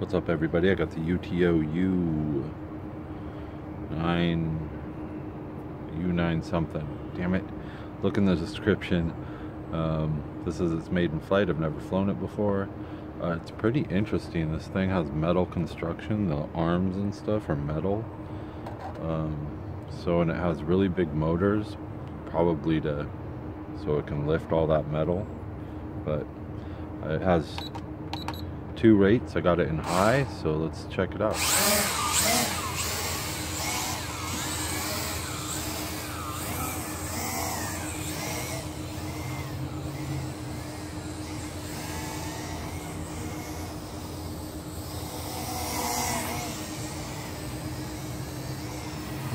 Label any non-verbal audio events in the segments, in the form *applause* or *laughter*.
What's up everybody? I got the UTO U 9 U9 something. Damn it. Look in the description. Um, this is its maiden flight. I've never flown it before. Uh, it's pretty interesting. This thing has metal construction. The arms and stuff are metal. Um, so, and it has really big motors, probably to, so it can lift all that metal. But it has two rates. I got it in high, so let's check it out.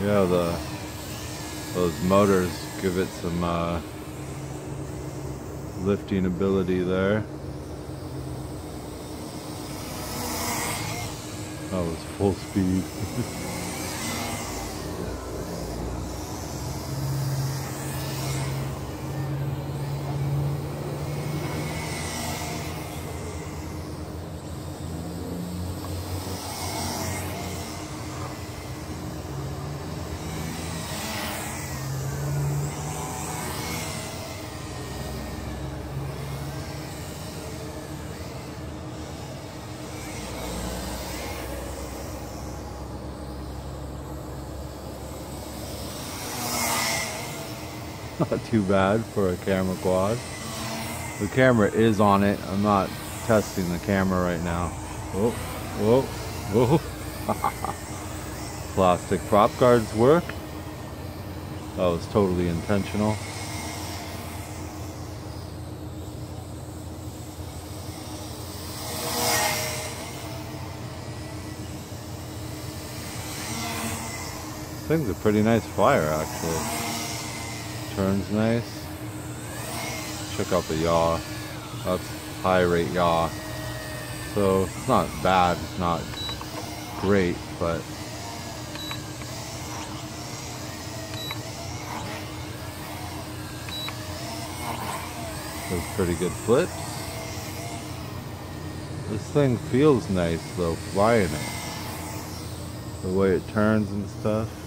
Yeah, the those motors give it some uh, lifting ability there. That was full speed. *laughs* *laughs* not too bad for a camera quad. The camera is on it. I'm not testing the camera right now. Whoa, whoa, whoa. Plastic prop guards work. That was totally intentional. thing's a pretty nice fire actually. Turns nice. Check out the yaw. That's high rate yaw. So it's not bad, it's not great, but does pretty good flips. This thing feels nice though, flying it. The way it turns and stuff.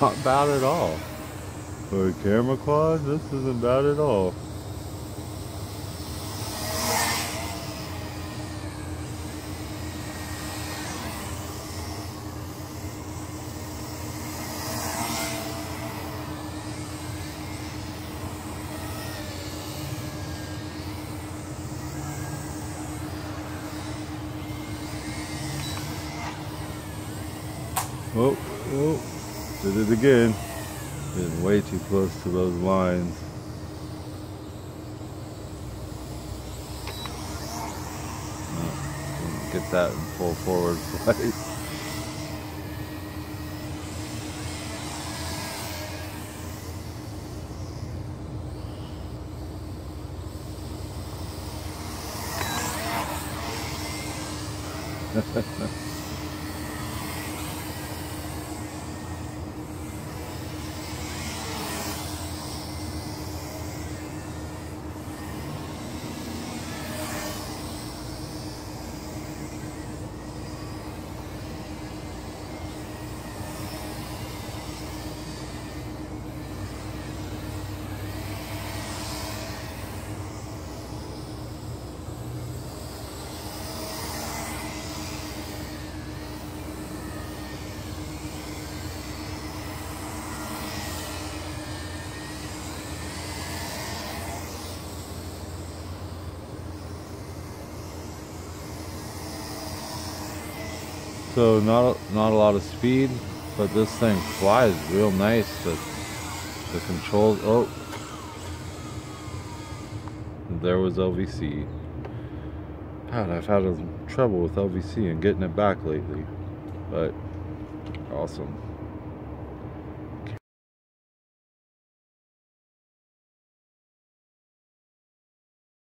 Not bad at all. For a camera quad, this isn't bad at all. Oh, oh. Did it again. Getting way too close to those lines. get that in full forward *laughs* flight. *laughs* So not not a lot of speed, but this thing flies real nice. The the controls. Oh, there was LVC. God, I've had trouble with LVC and getting it back lately, but awesome.